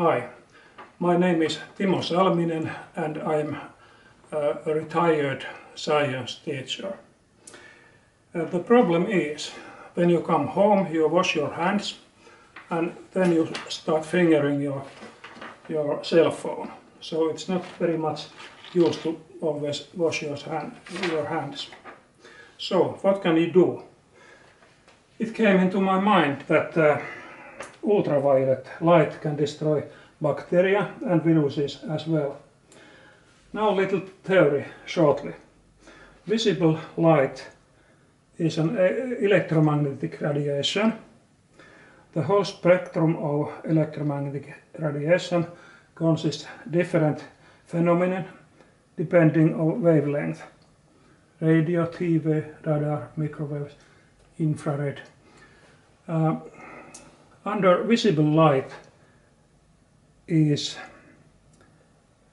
Hi, my name is Timo Salminen and I'm a retired science teacher. Uh, the problem is, when you come home you wash your hands and then you start fingering your, your cell phone. So it's not very much used to always wash your, hand, your hands. So what can you do? It came into my mind that uh, ultraviolet light can destroy bacteria and viruses as well. Now a little theory shortly. Visible light is an electromagnetic radiation. The whole spectrum of electromagnetic radiation consists different phenomena depending on wavelength. Radio, TV, radar, microwaves, infrared. Uh, under visible light is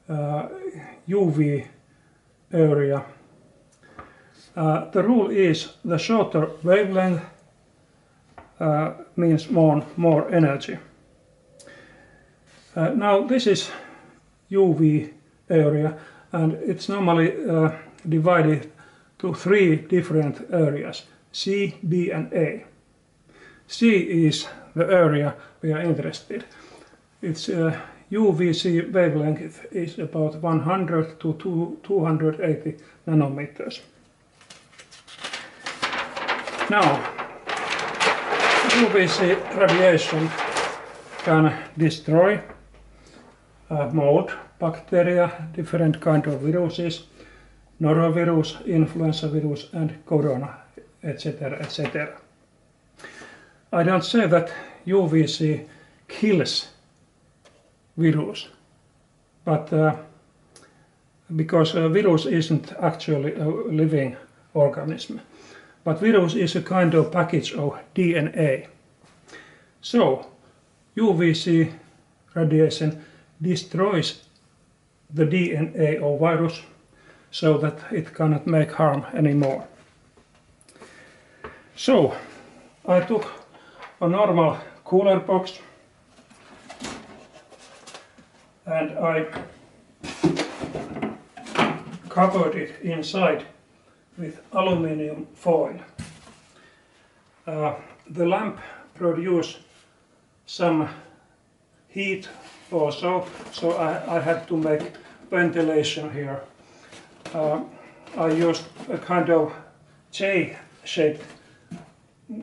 uh, UV area. Uh, the rule is the shorter wavelength uh, means more, more energy. Uh, now this is UV area and it's normally uh, divided to three different areas C, B and A. C is the area we are interested. Its uh, UVC wavelength is about 100 to 280 nanometers. Now, UVC radiation can destroy uh, mold, bacteria, different kind of viruses, norovirus, influenza virus and corona, etc. etc. I don't say that UVC kills virus, but uh, because a virus isn't actually a living organism, but virus is a kind of package of DNA. So UVC radiation destroys the DNA of virus so that it cannot make harm anymore. So I took a normal cooler box and I covered it inside with aluminium foil. Uh, the lamp produced some heat also, so I, I had to make ventilation here. Uh, I used a kind of J-shaped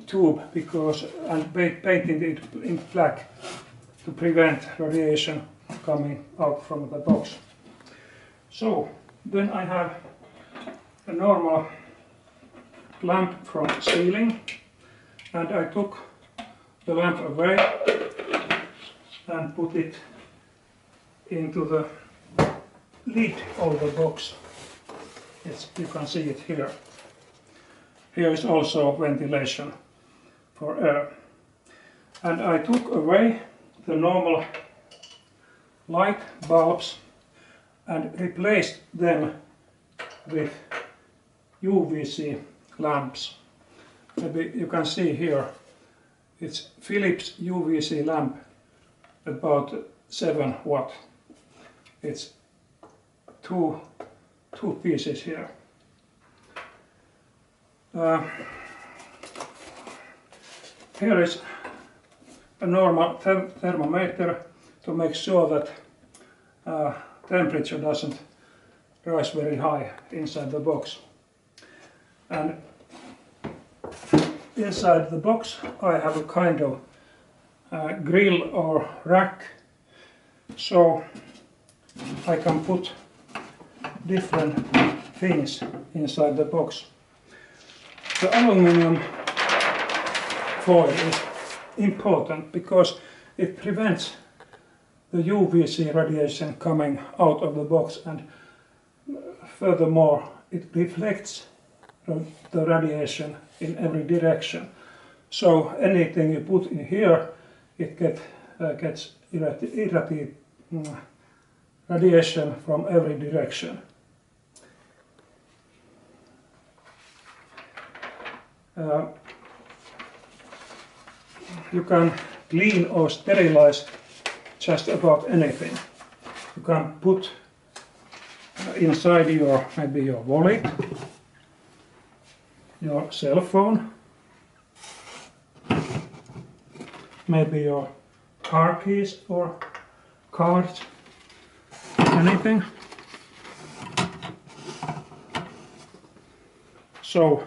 tube because and painted it in black to prevent radiation coming out from the box. So then I have a normal lamp from the ceiling and I took the lamp away and put it into the lid of the box. It's, you can see it here. Here is also ventilation for air. And I took away the normal light bulbs and replaced them with UVC lamps. Maybe you can see here it's Philips UVC lamp about 7 watt. It's two, two pieces here. Uh, here is a normal thermometer to make sure that uh, temperature doesn't rise very high inside the box. And inside the box I have a kind of uh, grill or rack so I can put different things inside the box. The aluminium foil is important because it prevents the UVC radiation coming out of the box and furthermore it reflects the radiation in every direction. So anything you put in here it get, uh, gets irradiated mm, radiation from every direction. Uh, you can clean or sterilize just about anything. You can put uh, inside your maybe your wallet, your cell phone, maybe your car keys or cards, anything. So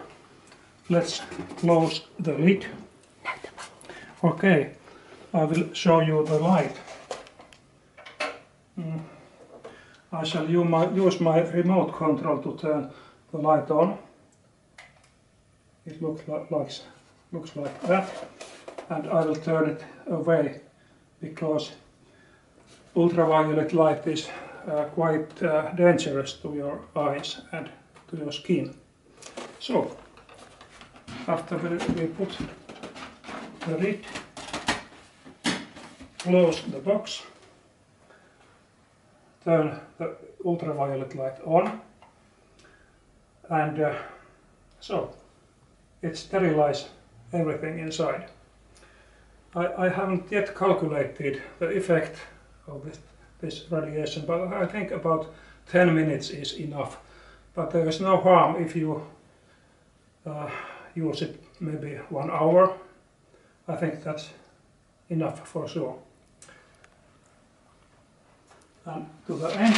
let's close the lid. Okay, I will show you the light. I shall use my, remote control to turn the light on. It looks like, looks like that. And I will turn it away because ultraviolet light is uh, quite uh, dangerous to your eyes and to your skin. So, after we, we put the lid, close the box, turn the ultraviolet light on, and uh, so it sterilizes everything inside. I, I haven't yet calculated the effect of this, this radiation, but I think about 10 minutes is enough. But there is no harm if you uh, use it maybe one hour. I think that's enough for sure. To the end,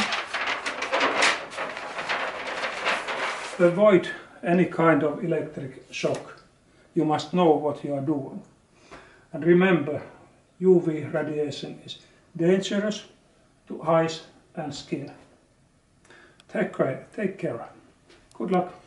avoid any kind of electric shock. You must know what you are doing. And remember, UV radiation is dangerous to eyes and skin. Take care. Take care. Good luck.